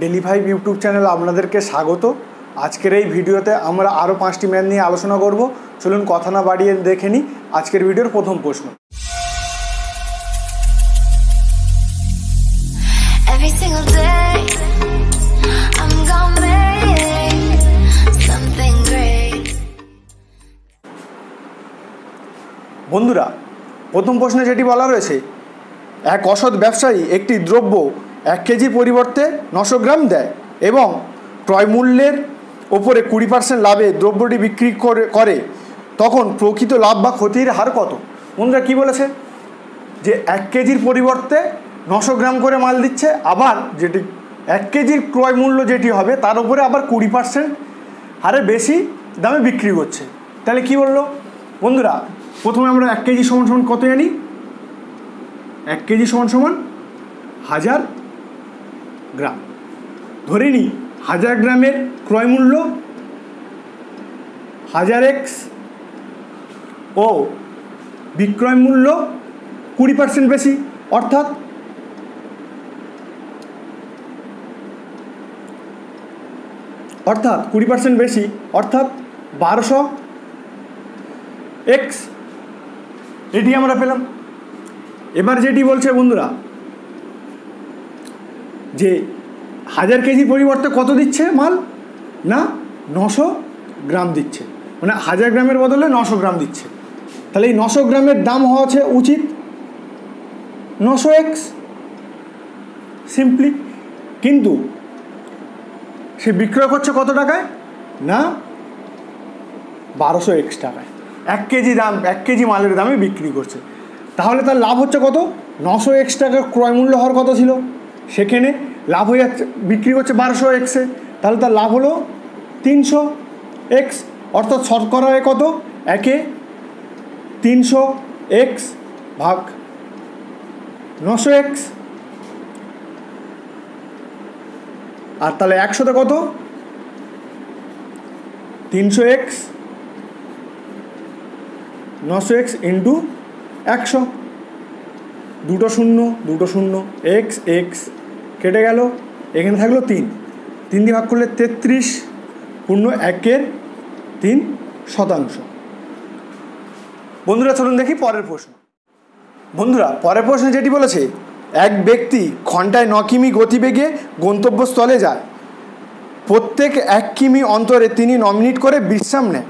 Daily five YouTube channel আপনাদেরকে স্বাগত। আজকের এই ভিডিওতে আমরা আরও পাঁচটি ম্যান নিয়ে আলোচনা করব। চলুন কথা না বাড়িয়ে দেখে নিই আজকের ভিডিওর প্রথম প্রশ্ন. বন্ধুরা প্রথম প্রশ্নে যেটি বলা রয়েছে এক অসৎ ব্যবসায়ী একটি দ্রব্য এক কেজির পরিবর্তে নশো গ্রাম দেয় এবং ক্রয় মূল্যের ওপরে কুড়ি পার্সেন্ট লাভে দ্রব্যটি বিক্রি করে করে, তখন প্রকৃত লাভ বা ক্ষতির হার কত? বন্ধুরা কি বলেছে? যে এক কেজির পরিবর্তে নশো গ্রাম করে মাল দিচ্ছে, আবার যেটি এক কেজির ক্রয় মূল্য যেটি হবে, তার উপরে আবার কুড়ি পার্সেন্ট হারে বেশি দামে বিক্রি করছে তাহলে কি বলল? বন্ধুরা, প্রথমে আমরা এক কেজি সমান সমান কত জানি? এক কেজি সমান সমান হাজার গ্রাম। ধরে নিই, হাজার গ্রামের ক্রয় মূল্য হাজার এক্স ও বিক্রয় মূল্য কুড়ি পার্সেন্ট বেশি, অর্থাৎ অর্থাৎ কুড়ি পার্সেন্ট বেশি, অর্থাৎ বারোশো এক্স এটি আমরা পেলাম। এবার যেটি বলছে বন্ধুরা যে হাজার কেজি পরিবর্তে কত দিচ্ছে মাল? না, নশো গ্রাম দিচ্ছে। মানে হাজার গ্রামের বদলে নশো গ্রাম দিচ্ছে। তাহলে এই নশো গ্রামের দাম হওয়া হচ্ছে উচিত নশো এক্স। সিম্পলি। কিন্তু সে বিক্রয় করছে কত টাকায়? না, বারোশো এক্স টাকায়। এক কেজি দাম, এক কেজি মালের দামে বিক্রি করছে। তাহলে তার লাভ হচ্ছে কত? নশো এক্স টাকার ক্রয় মূল্য হওয়ার কত ছিল। সেখানে লাভ হয়ে যাচ্ছে, বিক্রি করছে বারোশো এক্সে তাহলে তার লাভ হলো তিনশো এক্স অর্থাৎ শতকরা হয় কত? একে তিনশো এক্স ভাগ নশো এক্স আর তাহলে একশোতে কত? তিনশো এক্স নশো এক্স ইন্টু একশো। দুটো শূন্য দুটো শূন্য এক্স এক্স কেটে গেল, এখানে থাকল তিন। তিন দিয়ে ভাগ করলে তেত্রিশ, পূর্ণ একের তিন শতাংশ। বন্ধুরা, চলুন দেখি পরের প্রশ্ন। বন্ধুরা, পরের প্রশ্নে যেটি বলেছে, এক ব্যক্তি ঘন্টায় ন কিমি গতিবেগে গন্তব্যস্থলে যায়। প্রত্যেক এক কিমি অন্তরে তিনি ন মিনিট করে বিশ্রাম নেয়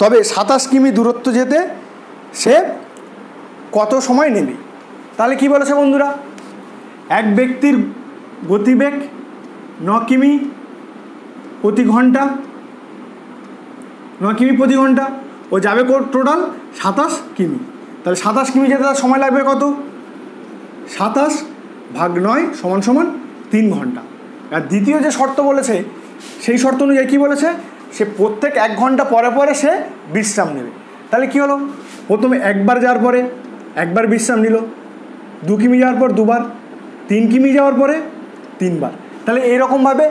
তবে সাতাশ কিমি দূরত্ব যেতে সে কত সময় নেবে? তাহলে কি বলেছে বন্ধুরা? এক ব্যক্তির গতিবেগ, ন কিমি প্রতি ঘণ্টা, ন কিমি প্রতি ঘণ্টা। ও যাবে টোটাল সাতাশ কিমি। তাহলে সাতাশ কিমি যেতে তার সময় লাগবে কত? সাতাশ ভাগ নয় সমান সমান তিন ঘণ্টা। আর দ্বিতীয় যে শর্ত বলেছে, সেই শর্ত অনুযায়ী কী বলেছে? সে প্রত্যেক এক ঘণ্টা পরে পরে সে বিশ্রাম নেবে। তাহলে কী হলো? প্রথমে একবার যাওয়ার পরে একবার বিশ্রাম নিল। দু কিমি যাওয়ার পর দুবার। তিন কিমি যাওয়ার পরে তিনবার। তাহলে এইরকমভাবে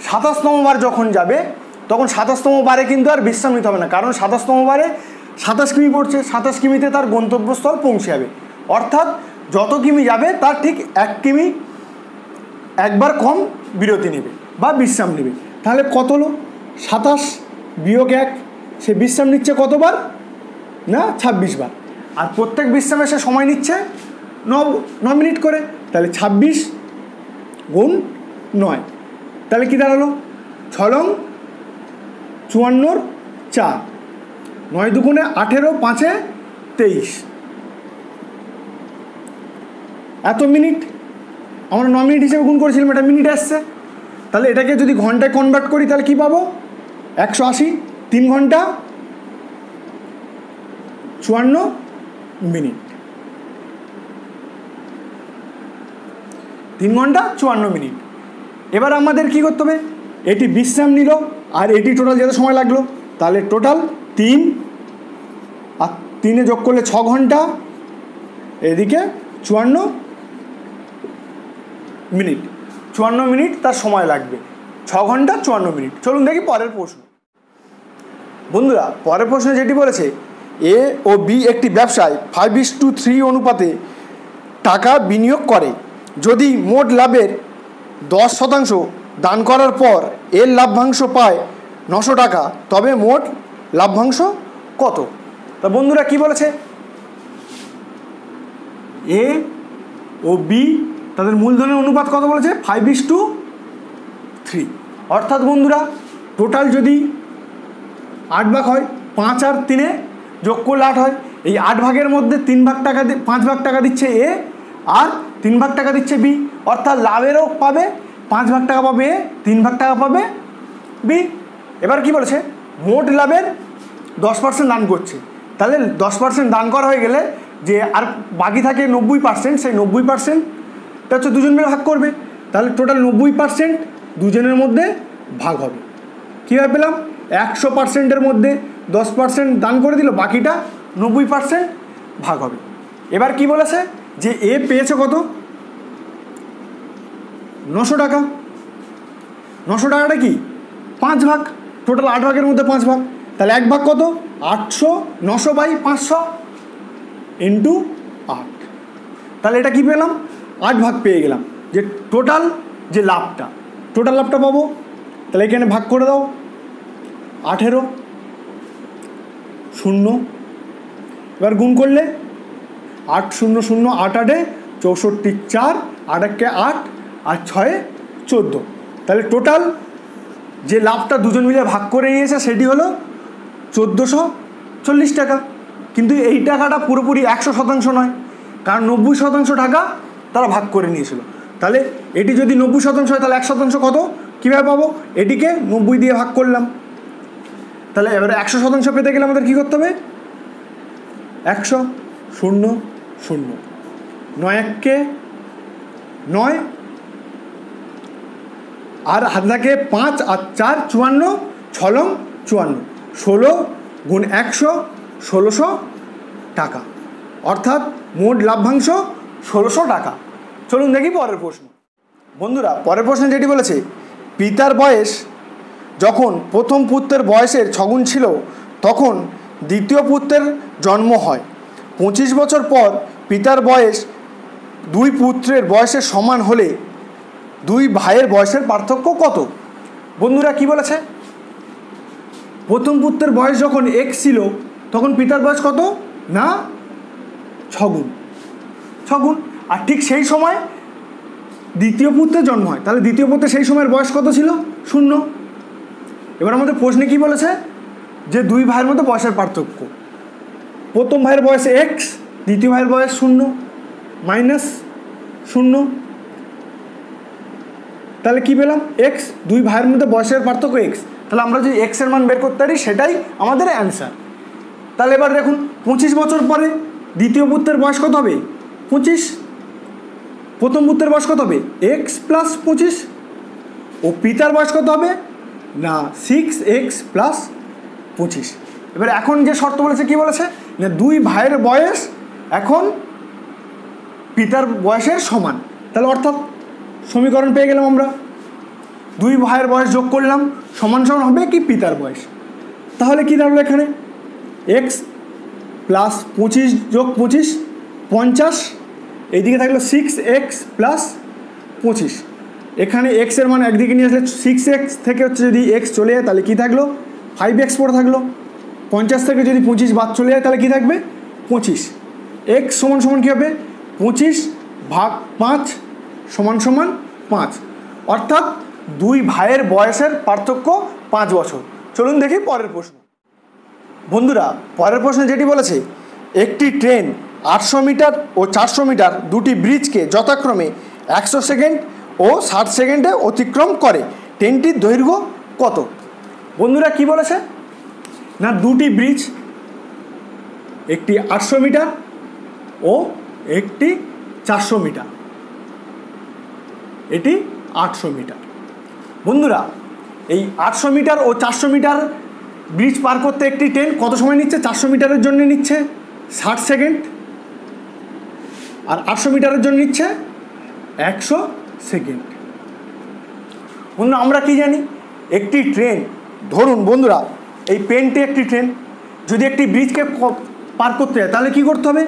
সাতাশতম বার যখন যাবে, তখন সাতাশতম বারে কিন্তু আর বিশ্রাম নিতে হবে না। কারণ সাতাশতম বারে সাতাশ কিমি পড়ছে, সাতাশ কিমিতে তার গন্তব্যস্থল পৌঁছে যাবে। অর্থাৎ যত কিমি যাবে, তার ঠিক এক কিমি একবার কম বিরতি নেবে বা বিশ্রাম নেবে। তাহলে কত হলো? সাতাশ বিয়োগ এক, সে বিশ্রাম নিচ্ছে কতবার? না, ছাব্বিশ বার। আর প্রত্যেক বিশ্রামে সে সময় নিচ্ছে ন ন মিনিট করে। তাহলে ছাব্বিশ গুণ নয়। তাহলে কী দাঁড়াল? ছলং চুয়ান্নর চার। নয় দুগুণে আঠেরো, পাঁচে তেইশ। এত মিনিট? আমরা ন মিনিট হিসেবে গুণ করেছিলাম এটা মিনিট আসছে। তাহলে এটাকে যদি ঘন্টায় কনভার্ট করি, তাহলে কী পাবো? একশো আশি, তিন ঘণ্টা, চুয়ান্ন মিনিট। তিন ঘণ্টা চুয়ান্ন মিনিট। এবার আমাদের কী করতে হবে? এটি বিশ্রাম নিল, আর এটি টোটাল যেতে সময় লাগল, তাহলে টোটাল তিন, আর তিনে যোগ করলে ছ ঘণ্টা, এদিকে চুয়ান্ন মিনিট। চুয়ান্ন মিনিট তার সময় লাগবে। ছ ঘণ্টা চুয়ান্ন মিনিট। চলুন দেখি পরের প্রশ্ন। বন্ধুরা, পরের প্রশ্নে যেটি বলেছে, এ ও বি একটি ব্যবসায় ফাইভ ইস টু থ্রি অনুপাতে টাকা বিনিয়োগ করে। যদি মোট লাভের দশ শতাংশ দান করার পর এর লাভ্যাংশ পায় নশো টাকা, তবে মোট লাভ্যাংশ কত? তা বন্ধুরা কি বলেছে? এ ও বি তাদের মূলধনের অনুপাত কত বলেছে? ফাইভ ইস টু থ্রি অর্থাৎ বন্ধুরা টোটাল যদি আট ভাগ হয়, পাঁচ আর তিনে যোগ করলে আট হয়। এই আট ভাগের মধ্যে তিন ভাগ টাকা পাঁচ ভাগ টাকা দিচ্ছে এ আর তিন ভাগ টাকা দিচ্ছে বি। অর্থাৎ লাভেরও পাবে, পাঁচ ভাগ টাকা পাবে এ তিন ভাগ টাকা পাবে বি। এবার কি বলেছে? মোট লাভের দশ পার্সেন্ট দান করছে। তাহলে দশ পার্সেন্ট দান করা হয়ে গেলে যে আর বাকি থাকে নব্বই পার্সেন্ট সেই নব্বই পার্সেন্টটা হচ্ছে দুজন মিলে ভাগ করবে। তাহলে টোটাল নব্বই পার্সেন্ট দুজনের মধ্যে ভাগ হবে। কীভাবে পেলাম? একশো পার্সেন্টের মধ্যে দশ পার্সেন্ট দান করে দিল, বাকিটা নব্বই পার্সেন্ট ভাগ হবে। এবার কি বলেছে? যে এ পেয়েছে কত? নশো টাকা। নশো টাকাটা কি? পাঁচ ভাগ। টোটাল আট ভাগের মধ্যে পাঁচ ভাগ। তাহলে এক ভাগ কত? আটশো, নশো বাই পাঁচশো ইন্টু আট। তাহলে এটা কি পেলাম? আট ভাগ পেয়ে গেলাম। যে টোটাল যে লাভটা টোটাল লাভটা পাবো? তাহলে এখানে ভাগ করে দাও। আঠেরো, শূন্য। এবার গুণ করলে আট শূন্য শূন্য আট আটে চৌষট্টি চার, আট একে আট, আর ছয়ে চোদ্দ। তাহলে টোটাল যে লাভটা দুজন মিলে ভাগ করে নিয়েছে সেটি হলো চোদ্দোশো চল্লিশ টাকা। কিন্তু এই টাকাটা পুরোপুরি একশো শতাংশ নয়, কারণ নব্বই শতাংশ টাকা তারা ভাগ করে নিয়েছিল। তাহলে এটি যদি নব্বই শতাংশ হয়, তাহলে এক শতাংশ কত? কীভাবে পাবো? এটিকে নব্বই দিয়ে ভাগ করলাম। তাহলে এবারে একশো শতাংশ পেতে গেলে আমাদের কী করতে হবে? একশো শূন্য শূন্য। নয় এককে নয় আর থাকে পাঁচ আর চার চুয়ান্ন, ছলং চুয়ান্ন। ষোলো গুণ একশো, ষোলোশো টাকা। অর্থাৎ মোট লাভ্যাংশ ষোলোশো টাকা। চলুন দেখি পরের প্রশ্ন। বন্ধুরা, পরের প্রশ্নে যেটি বলেছে, পিতার বয়স যখন প্রথম পুত্রের বয়সের ছগুণ ছিল, তখন দ্বিতীয় পুত্রের জন্ম হয়। পঁচিশ বছর পর পিতার বয়স দুই পুত্রের বয়সের সমান হলে দুই ভাইয়ের বয়সের পার্থক্য কত? বন্ধুরা কি বলেছে? প্রথম পুত্রের বয়স যখন এক্স ছিল, তখন পিতার বয়স কত? না? ছগুণ। ছগুণ। আর ঠিক সেই সময় দ্বিতীয় পুত্রের জন্ম হয়। তাহলে দ্বিতীয় পুত্রের সেই সময়ের বয়স কত ছিল? শূন্য। এবার আমাদের প্রশ্নে কি বলেছে? যে দুই ভাইয়ের মধ্যে বয়সের পার্থক্য। প্রথম ভাইয়ের বয়স এক্স দ্বিতীয় ভাইয়ের বয়স শূন্য মাইনাস শূন্য। তাহলে কি পেলাম? এক্স দুই ভাইয়ের মধ্যে বয়সের পার্থক্য এক্স তাহলে আমরা যদি এক্সের মান বের করতে পারি, সেটাই আমাদের অ্যান্সার তাহলে এবার দেখুন, পঁচিশ বছর পরে দ্বিতীয় পুত্রের বয়স কত হবে? পঁচিশ। প্রথম পুত্রের বয়স কত হবে? এক্স প্লাস পঁচিশ। ও পিতার বয়স কত হবে? না সিক্স এক্স প্লাস পঁচিশ। এবার এখন যে শর্ত বলেছে, কি বলেছে? না দুই ভাইয়ের বয়স এখন পিতার বয়সের সমান। তাহলে অর্থাৎ সমীকরণ পেয়ে গেলাম আমরা। দুই ভাইয়ের বয়স যোগ করলাম, সমান সমান হবে কি পিতার বয়স? তাহলে কি দাঁড়াল এখানে? এক্স প্লাস পঁচিশ যোগ পঁচিশ, পঞ্চাশ, এইদিকে থাকল সিক্স এক্স প্লাস পঁচিশ। এখানে এক্সের মান একদিকে নিয়ে আসলে সিক্স এক্স থেকে হচ্ছে যদি এক্স চলে যায়, তাহলে কী থাকল? ফাইভ এক্স পরে থাকল। পঞ্চাশ থেকে যদি পঁচিশ বাদ চলে যায়, তাহলে কী থাকবে? পঁচিশ। এক্স সমান সমান কী হবে? পঁচিশ ভাগ পাঁচ সমান সমান পাঁচ। অর্থাৎ দুই ভাইয়ের বয়সের পার্থক্য পাঁচ বছর। চলুন দেখি পরের প্রশ্ন। বন্ধুরা, পরের প্রশ্নে যেটি বলেছে, একটি ট্রেন আটশো মিটার ও চারশো মিটার দুটি ব্রিজকে যথাক্রমে একশো সেকেন্ড ও ষাট সেকেন্ডে অতিক্রম করে। ট্রেনটির দৈর্ঘ্য কত? বন্ধুরা, কি বলেছে? না দুটি ব্রিজ, একটি আটশো মিটার ও একটি চারশো মিটার। এটি আটশো মিটার। বন্ধুরা, এই আটশো মিটার ও চারশো মিটার ব্রিজ পার করতে একটি ট্রেন কত সময় নিচ্ছে? চারশো মিটারের জন্য নিচ্ছে ষাট সেকেন্ড। আর আটশো মিটারের জন্য নিচ্ছে একশো সেকেন্ড। বন্ধুরা, আমরা কি জানি? একটি ট্রেন, ধরুন বন্ধুরা এই পেনটি একটি ট্রেন, যদি একটি ব্রিজকে পার করতে যায়, তাহলে কি করতে হবে?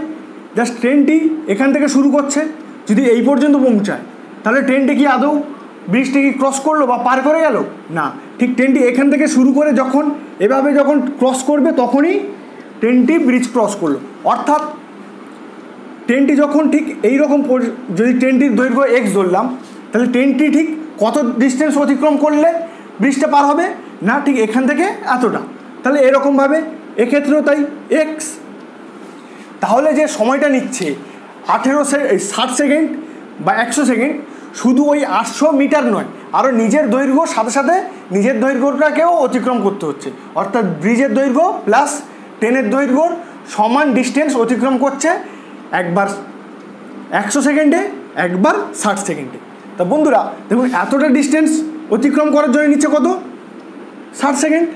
জাস্ট ট্রেনটি এখান থেকে শুরু করছে, যদি এই পর্যন্ত পৌঁছায়, তাহলে ট্রেনটি কি আদৌ ব্রিজটি কি ক্রস করল বা পার করে গেল? না, ঠিক ট্রেনটি এখান থেকে শুরু করে যখন, এভাবে যখন ক্রস করবে, তখনই ট্রেনটি ব্রিজ ক্রস করল। অর্থাৎ, ট্রেনটি যখন ঠিক এই রকম যদি ট্রেনটির দৈর্ঘ্য এক্স ধরলাম, তাহলে ট্রেনটি ঠিক কত ডিস্টেন্স অতিক্রম করলে ব্রিজটা পার হবে? না, ঠিক এখান থেকে এতটা। তাহলে এরকমভাবে, এক্ষেত্রেও তাই এক্স তাহলে যে সময়টা নিচ্ছে, আঠেরো ষাট সেকেন্ড বা একশো সেকেন্ড, শুধু ওই আটশো মিটার নয়, আরও নিজের দৈর্ঘ্য, সাথে সাথে নিজের দৈর্ঘ্যটাকেও অতিক্রম করতে হচ্ছে। অর্থাৎ ব্রিজের দৈর্ঘ্য প্লাস ট্রেনের দৈর্ঘ্যর সমান ডিস্টেন্স অতিক্রম করছে একবার একশো সেকেন্ডে, একবার ষাট সেকেন্ডে। তা বন্ধুরা, দেখুন, এতটা ডিস্টেন্স অতিক্রম করার জন্য নিচ্ছে কত? ষাট সেকেন্ড।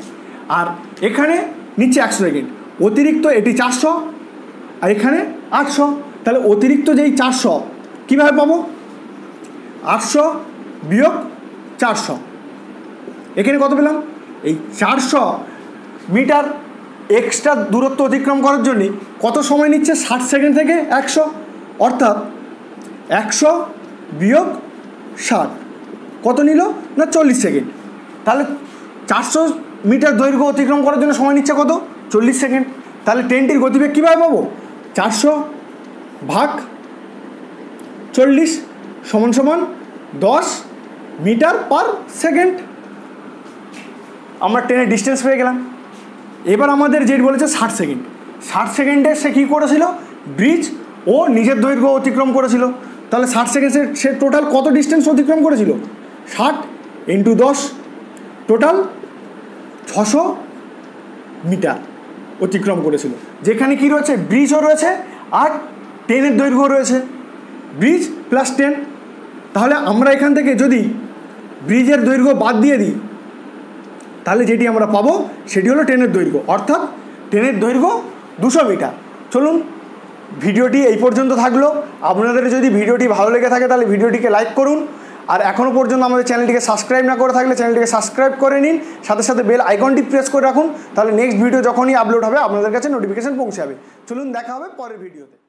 আর এখানে নিচ্ছে একশো সেকেন্ড। অতিরিক্ত এটি চারশো, আর এখানে আটশো। তাহলে অতিরিক্ত যেই চারশো, কীভাবে পাবো? আটশো বিয়োগ চারশো। এখানে কত পেলাম? এই চারশো মিটার এক্সট্রা দূরত্ব অতিক্রম করার জন্যে কত সময় নিচ্ছে? ষাট সেকেন্ড থেকে একশো। অর্থাৎ একশো বিয়োগ ষাট। কত নিল? না চল্লিশ সেকেন্ড। তাহলে চারশো মিটার দৈর্ঘ্য অতিক্রম করার জন্য সময় নিচ্ছে কত? চল্লিশ সেকেন্ড। তাহলে ট্রেনটির গতিবেগ কীভাবে পাবো? চারশো ভাগ চল্লিশ সমান সমান দশ মিটার পার সেকেন্ড। আমরা ট্রেনের ডিস্টেন্স পেয়ে গেলাম। এবার আমাদের যেট বলেছে ষাট সেকেন্ড। ষাট সেকেন্ডে সে কী করেছিল? ব্রিজ ও নিজের দৈর্ঘ্য অতিক্রম করেছিল। তাহলে ষাট সেকেন্ডে সে টোটাল কত ডিস্টেন্স অতিক্রম করেছিল? ষাট ইন্টু দশ। টোটাল ছশো মিটার অতিক্রম করেছিল। যেখানে কি রয়েছে? ব্রিজও রয়েছে আর ট্রেনের দৈর্ঘ্য রয়েছে। ব্রিজ প্লাস ট্রেন তাহলে আমরা এখান থেকে যদি ব্রিজের দৈর্ঘ্য বাদ দিয়ে দিই, তাহলে যেটি আমরা পাবো সেটি হলো ট্রেনের দৈর্ঘ্য। অর্থাৎ ট্রেনের দৈর্ঘ্য দুশো মিটার। চলুন, ভিডিওটি এই পর্যন্ত থাকল। আপনাদের যদি ভিডিওটি ভালো লেগে থাকে, তাহলে ভিডিওটিকে লাইক করুন। আর এখনও পর্যন্ত আমাদের চ্যানেলটিকে সাবস্ক্রাইব না করে থাকলে চ্যানেলটিকে সাবস্ক্রাইব করে নিন। সাথে সাথে বেল আইকনটি প্রেস করে রাখুন। তাহলে নেক্সট ভিডিও যখনই আপলোড হবে, আপনাদের কাছে নোটিফিকেশান পৌঁছাবে। চলুন দেখা হবে পরের ভিডিওতে